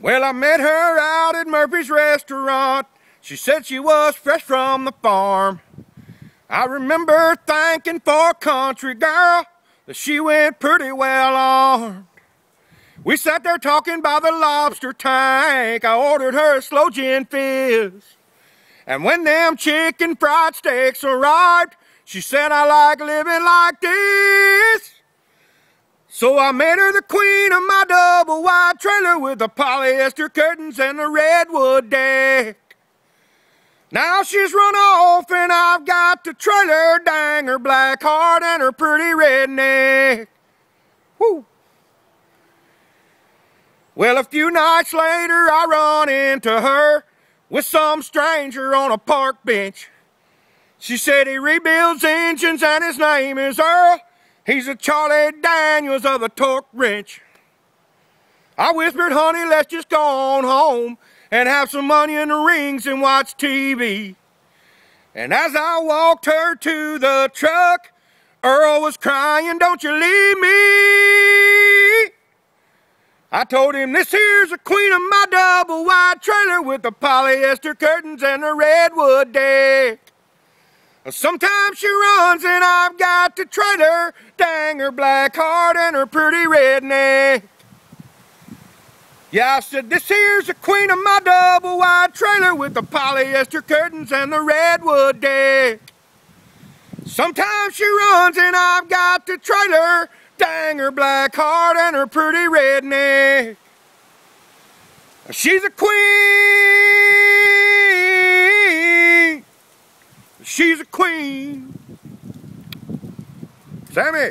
Well, I met her out at Murphy's restaurant. She said she was fresh from the farm. I remember thinking for a country girl that she went pretty well armed. We sat there talking by the lobster tank. I ordered her a sloe gin fizz. And when them chicken fried steaks arrived, she said, I like living like this. So I made her the queen of my double wide trailer with the polyester curtains and the redwood deck. Now she's run off and I've got the trailer, dang her black heart and her pretty redneck. Woo. Well, a few nights later I run into her with some stranger on a park bench. She said he rebuilds engines and his name is Earl. He's a Charlie Daniels of the torque wrench. I whispered, honey, let's just go on home and have some money in the rings and watch TV. And as I walked her to the truck, Earl was crying, don't you leave me. I told him, this here's the queen of my double wide trailer with the polyester curtains and the redwood deck. Sometimes she runs and I've got to trade her. Dang her black heart and her pretty redneck. Yeah, I said, this here's the queen of my double wide trailer with the polyester curtains and the redwood deck. Sometimes she runs and I've got to trailer. Dang her black heart and her pretty redneck. She's a queen. She's a queen. Sammy.